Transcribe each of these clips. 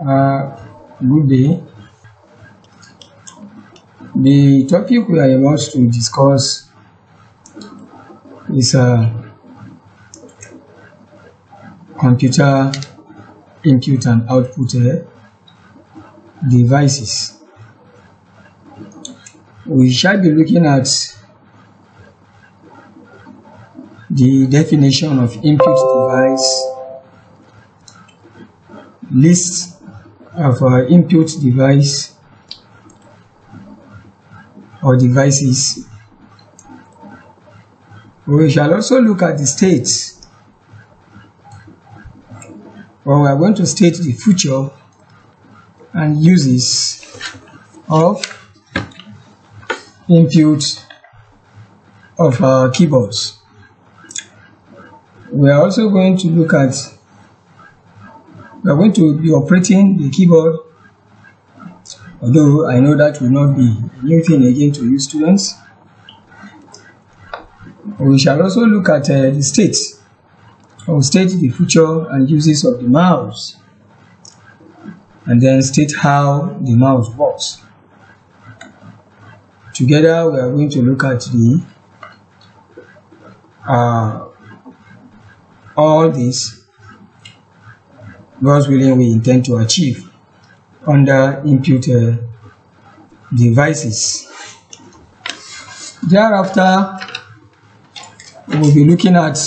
Uh, good day. The topic we are about to discuss is uh, computer input and output uh, devices. We shall be looking at the definition of input device, list of uh, input device or devices. We shall also look at the states. Well, we are going to state the future and uses of input of our keyboards. We are also going to look at we are going to be operating the keyboard although I know that will not be a new thing again to you students. We shall also look at uh, the states. I will state the future and uses of the mouse and then state how the mouse works. Together we are going to look at the uh, all this God's willing we intend to achieve under input uh, devices. Thereafter, we'll be looking at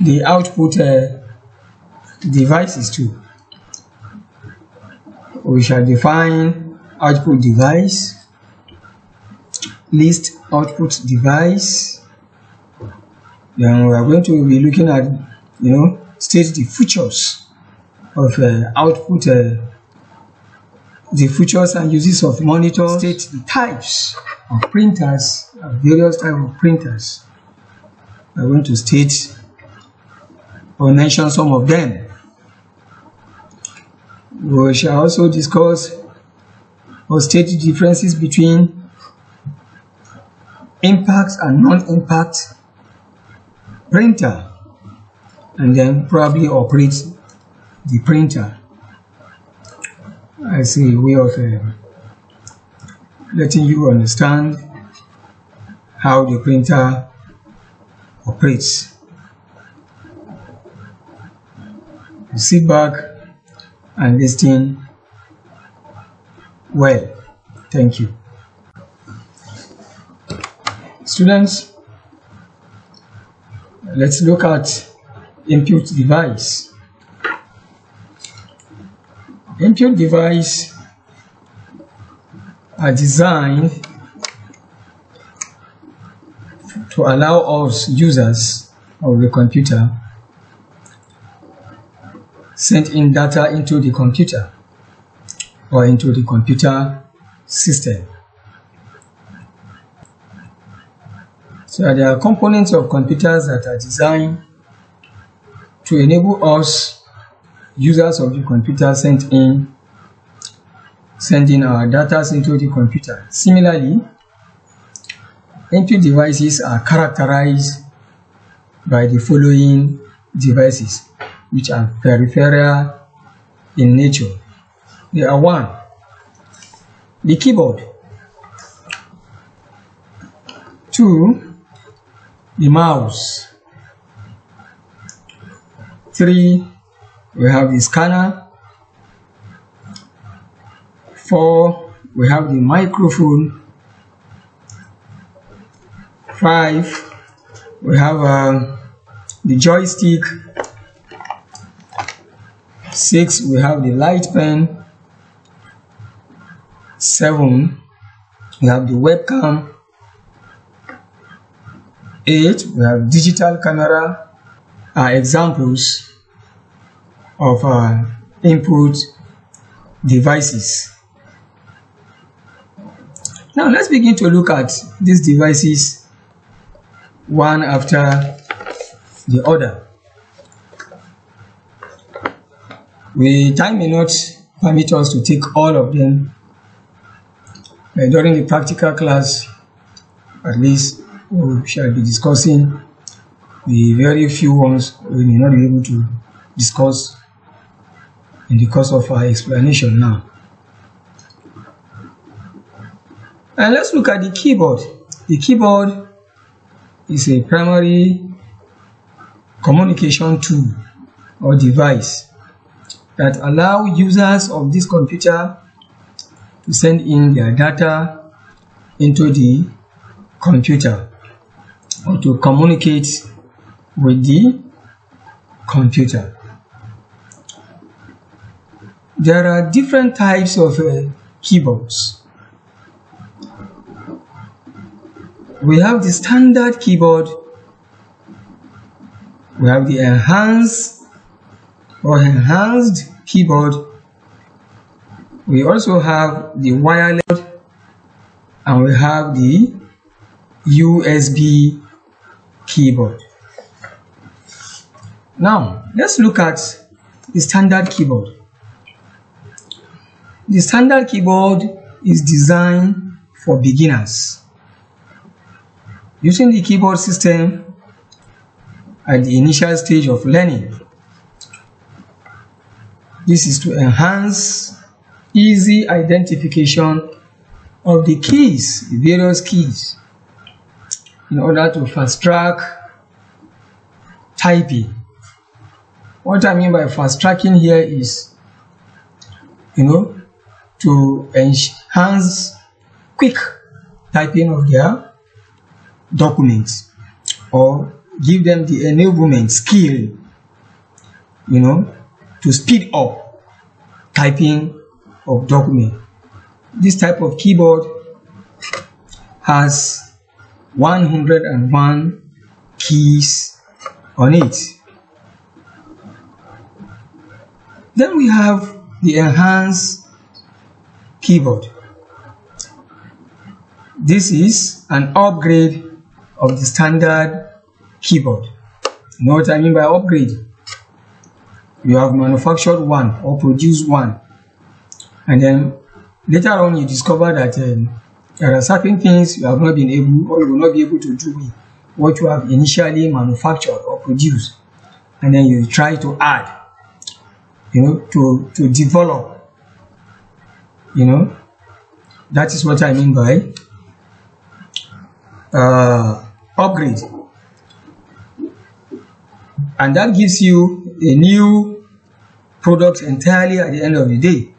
the output uh, devices too. We shall define output device, list output device. Then we are going to be looking at, you know, state the features of uh, output, uh, the features and uses of monitors, state the types of printers, of various types of printers. I want to state or mention some of them. We shall also discuss or state the differences between impacts and non-impact printer and then probably operate the printer as a way of uh, letting you understand how the printer operates. You sit back and listen well. Thank you. Students, let's look at input device. Input device are designed to allow us users of the computer send in data into the computer or into the computer system. So there are components of computers that are designed to enable us users of the computer send in sending our data into the computer. Similarly, input devices are characterized by the following devices which are peripheral in nature. They are one, the keyboard, two, the mouse, three, we have the scanner, four, we have the microphone, five, we have uh, the joystick, six, we have the light pen, seven, we have the webcam, eight, we have digital camera, are examples of uh, input devices. Now let's begin to look at these devices one after the other. We time may not permit us to take all of them but during the practical class at least we shall be discussing the very few ones we may not be able to discuss in the course of our explanation now. And let's look at the keyboard. The keyboard is a primary communication tool or device that allow users of this computer to send in their data into the computer or to communicate with the computer. There are different types of uh, keyboards. We have the standard keyboard, we have the enhanced or enhanced keyboard, we also have the wireless and we have the USB keyboard. Now, let's look at the standard keyboard. The standard keyboard is designed for beginners. Using the keyboard system at the initial stage of learning. This is to enhance easy identification of the keys, the various keys, in order to fast track typing. What I mean by fast tracking here is, you know, to enhance quick typing of their documents or give them the enablement skill, you know, to speed up typing of document. This type of keyboard has 101 keys on it. Then we have the enhanced keyboard. This is an upgrade of the standard keyboard. You know what I mean by upgrade? You have manufactured one or produced one and then later on you discover that um, there are certain things you have not been able or you will not be able to do with what you have initially manufactured or produced and then you try to add you know to to develop you know. That is what i mean by uh, upgrade. And that gives you a new product entirely at the end of the day.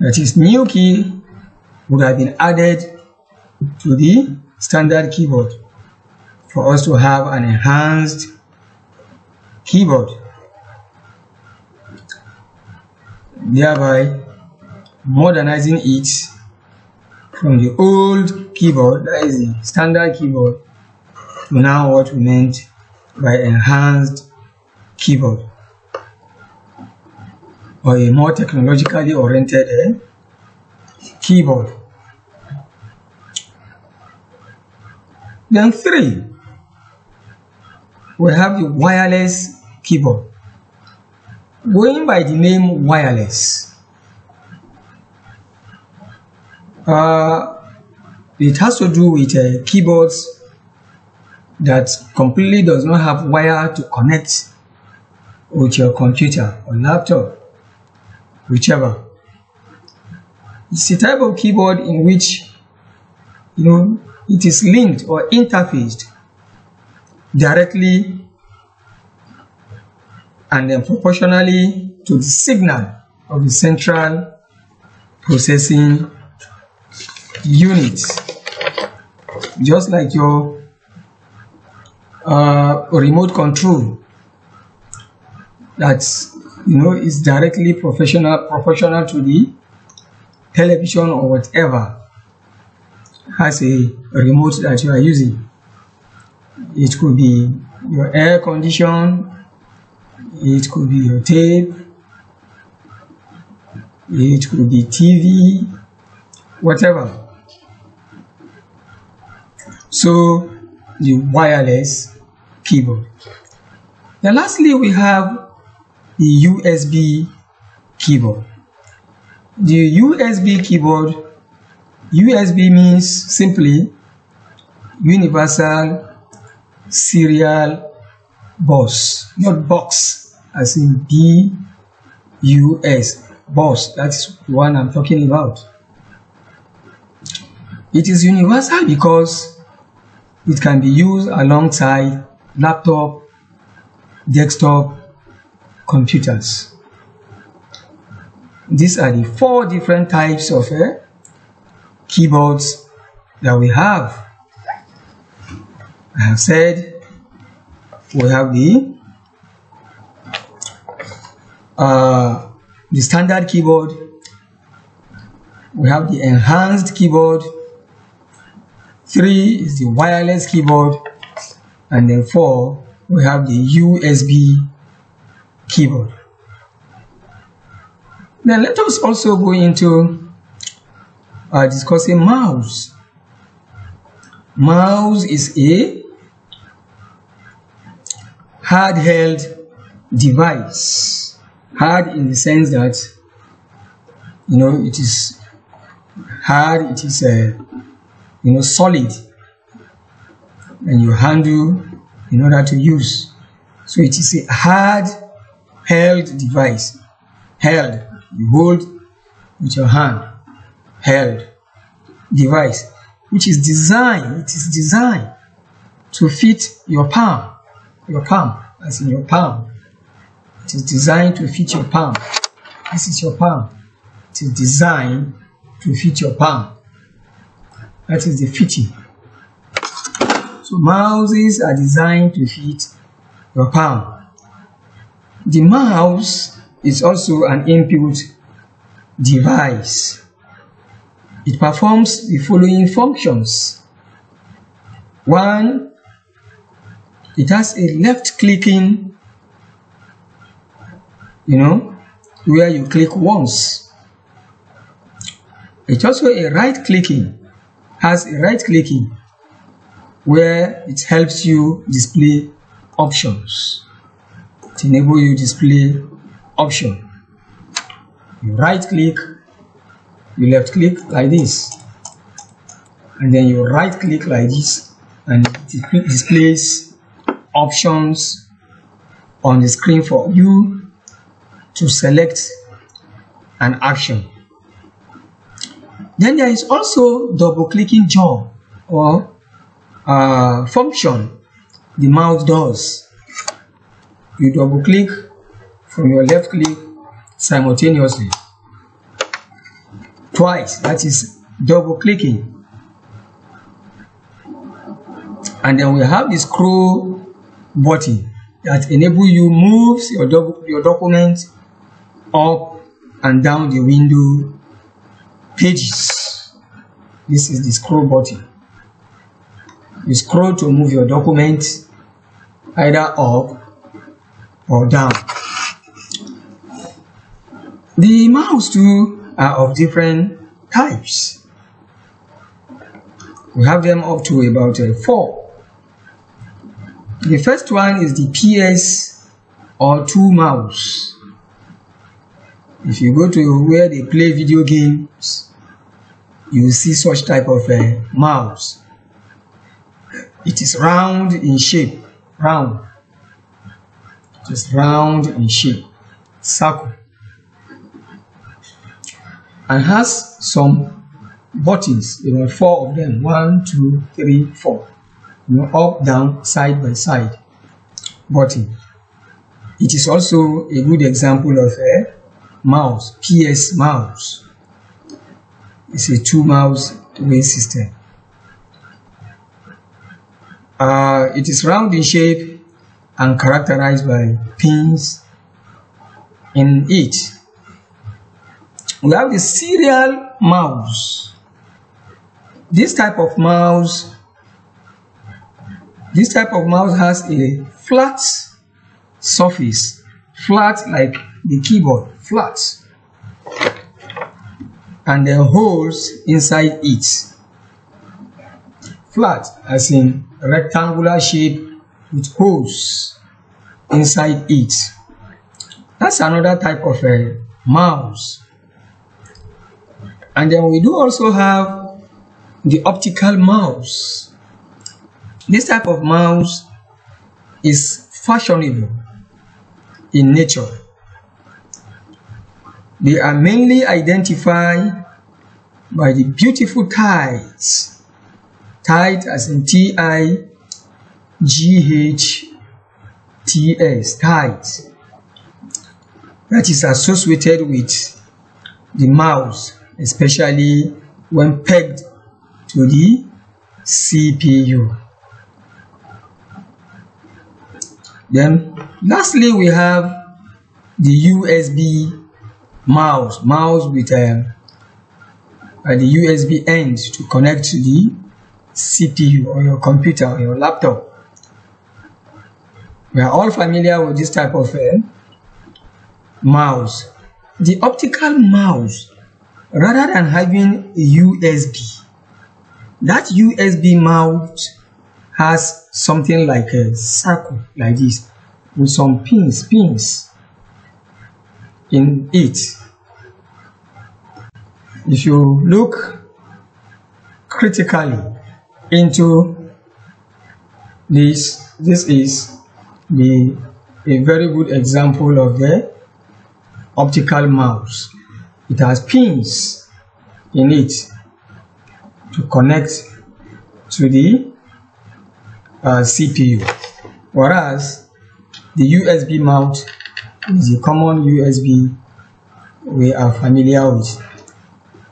That is new key would have been added to the standard keyboard for us to have an enhanced keyboard thereby modernizing it from the old keyboard that is the standard keyboard to now what we meant by enhanced keyboard or a more technologically oriented eh, keyboard. Then three, we have the wireless keyboard. Going by the name wireless, uh, it has to do with uh, keyboards that completely does not have wire to connect with your computer or laptop whichever. It's a type of keyboard in which you know it is linked or interfaced directly and then proportionally to the signal of the central processing unit. Just like your uh, remote control that's you know is directly professional proportional to the television or whatever has a remote that you are using. It could be your air condition it could be your tape it could be TV whatever. So the wireless keyboard. Then lastly we have the USB keyboard. The USB keyboard, USB means simply Universal serial bus, not box, as in B U S, bus. That's the one I'm talking about. It is universal because it can be used alongside laptop, desktop, computers. These are the four different types of uh, keyboards that we have. I have said we have the uh, the standard keyboard, we have the enhanced keyboard, three is the wireless keyboard, and then four we have the USB keyboard. Then let us also go into uh, discussing mouse. Mouse is a handheld device. Hard in the sense that you know it is hard, it is a uh, you know solid, and you handle in order to use. So it is a hard held device. Held, you hold with your hand. Held device, which is designed. It is designed to fit your palm, your palm, as in your palm. It is designed to fit your palm. This is your palm. It is designed to fit your palm. That is the fitting. So mouses are designed to fit your palm. The mouse is also an input device. It performs the following functions. One, it has a left clicking, you know, where you click once. It's also a right clicking, has a right clicking where it helps you display options. To enable you display option. You right click, you left click like this. And then you right click like this and it displays options on the screen for you to select an action. Then there is also double clicking job or uh, function the mouse does. You double click from your left click simultaneously. Twice, that is double clicking. And then we have the scroll button that enable you moves your, your document up and down the window pages. This is the scroll button. You scroll to move your document either up or down. The mouse too are of different types. We have them up to about uh, four. The first one is the PS or two mouse. If you go to where they play video games, you will see such type of uh, mouse. It is round in shape, round. Just round in shape, circle. And has some buttons, you know, four of them. One, two, three, four. You know, up, down, side by side button. It is also a good example of a mouse, PS mouse. It's a two mouse way system. Uh, it is round in shape and characterized by pins in it. We have the serial mouse. This type of mouse, this type of mouse has a flat surface, flat like the keyboard, flat, and then holes inside it. Flat as in rectangular shape with holes inside it. That's another type of a mouse. And then we do also have the optical mouse. This type of mouse is fashionable in nature. They are mainly identified by the beautiful tides, tide as in T-I-G-H-T-S, tides, that is associated with the mouse, especially when pegged to the CPU. Then lastly we have the USB mouse, mouse with a, uh, the USB end to connect to the CPU or your computer or your laptop. We are all familiar with this type of uh, mouse. The optical mouse, rather than having a USB, that USB mouse has something like a circle like this with some pins, pins in it. If you look critically into this, this is the a very good example of the optical mouse. It has pins in it to connect to the uh, CPU. Whereas the USB mount is a common USB we are familiar with.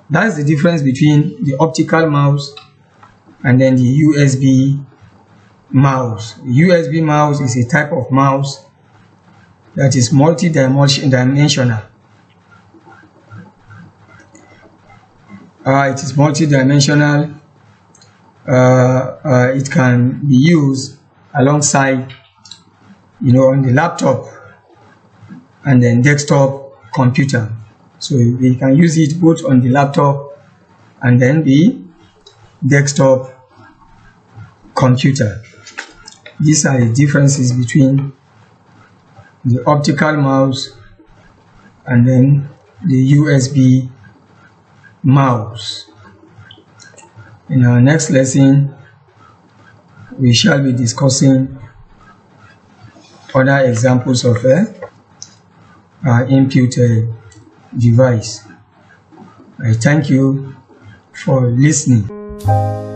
That's the difference between the optical mouse and then the USB mouse. USB mouse is a type of mouse that is multi-dimensional. Uh, it is multi-dimensional. Uh, uh, it can be used alongside, you know, on the laptop and then desktop computer. So we can use it both on the laptop and then the desktop computer. These are the differences between the optical mouse and then the USB mouse. In our next lesson, we shall be discussing other examples of a uh, input device. I thank you for listening.